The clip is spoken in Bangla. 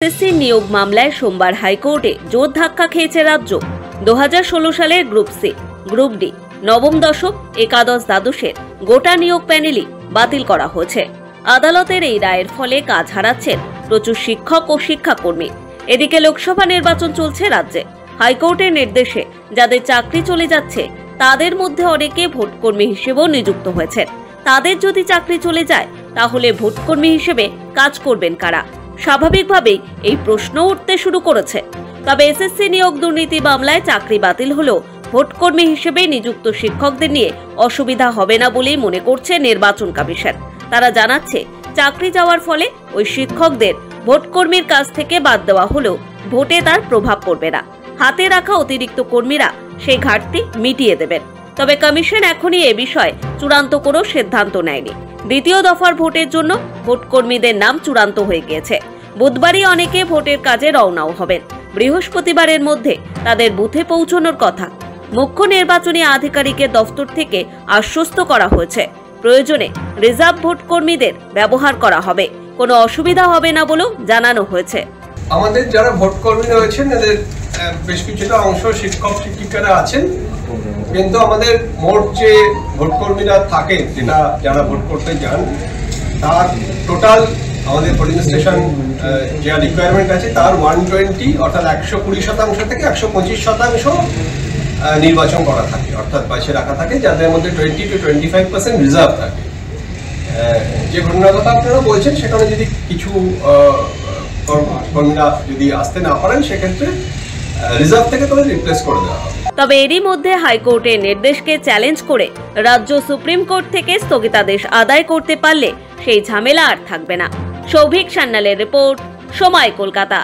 এসএসসি নিয়োগ মামলায় সোমবার হাইকোর্টে জোর ধাক্কা খেয়েছে রাজ্য। দুহাজার ষোলো সালের গ্রুপ সি, গ্রুপ ডি, নবম দশক, একাদশ দ্বাদশের গোটা নিয়োগ প্যানেলই বাতিল করা হয়েছে। আদালতের এই রায়ের ফলে কাজ হারাচ্ছেন প্রচুর শিক্ষক ও শিক্ষাকর্মী। এদিকে লোকসভা নির্বাচন চলছে রাজ্যে। হাইকোর্টের নির্দেশে যাদের চাকরি চলে যাচ্ছে, তাদের মধ্যে অনেকে ভোটকর্মী হিসেবেও নিযুক্ত হয়েছেন। তাদের যদি চাকরি চলে যায়, তাহলে ভোটকর্মী হিসেবে কাজ করবেন কারা? স্বাভাবিকভাবেই এই প্রশ্ন উঠতে শুরু করেছে। তবে এসএসসি নিয়োগ দুর্নীতি মামলায় চাকরি বাতিল হলেও ভোটকর্মী হিসেবে নিযুক্ত শিক্ষকদের নিয়ে অসুবিধা হবে না বলেই মনে করছে নির্বাচন কমিশন। তারা জানাচ্ছে, চাকরি যাওয়ার ফলে ওই শিক্ষকদের ভোটকর্মীর কাছ থেকে বাদ দেওয়া হলেও ভোটে তার প্রভাব পড়বে না। হাতে রাখা অতিরিক্ত কর্মীরা সেই ঘাটতি মিটিয়ে দেবেন। তবে কমিশন এখনই এ বিষয়ে চূড়ান্ত কোনো সিদ্ধান্ত নেয়নি। দ্বিতীয় দফার ভোটের জন্য ভোটকর্মীদের নাম চূড়ান্ত হয়ে গিয়েছে। বুধবারই অনেকে ভোটের কাজে রওনাও হবেন। বৃহস্পতিবারের মধ্যে তাদের বুথে পৌঁছানোর কথা। মুখ্য নির্বাচনী আধিকারিকের দফতর থেকে আশ্বস্ত করা হয়েছে। প্রয়োজনে রিজার্ভ ভোটকর্মীদের ব্যবহার করা হবে। কোনো অসুবিধা হবে না বলেও জানানো হয়েছে। আমাদের যারা ভোট কর্মী রয়েছেন আহ, বেশ কিছুটা অংশ শিক্ষক, শিক্ষিকারা আছেন। কিন্তু আমাদের মোট যে ভোট কর্মীরা থাকেন, যেটা যারা ভোট করতে যান, তার টোটাল আমাদের পোলিং স্টেশন যা রিকোয়ারমেন্ট আছে, তার ওয়ান টোয়েন্টি অর্থাৎ একশো কুড়ি শতাংশ থেকে একশো পঁচিশ শতাংশ নির্বাচন করা থাকে, অর্থাৎ পাশে রাখা থাকে, যাদের মধ্যে twenty two twenty five percent reserve থাকে যে ঘটনার কথা আপনারা বলছেন, সেখানে যদি কিছু কর্মীরা যদি আসতে না পারেন, সেক্ষেত্রে রিজার্ভ থেকে রিপ্লেস করে দেওয়া হবে। তবে এরই মধ্যে হাইকোর্টের নির্দেশকে চ্যালেঞ্জ করে রাজ্য সুপ্রিম কোর্ট থেকে স্থগিতাদেশ আদায় করতে পারলে সেই ঝামেলা আর থাকবে না। সৌভিক সান্নালের রিপোর্ট, সময় কলকাতা।